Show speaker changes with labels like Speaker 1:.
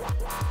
Speaker 1: Bye.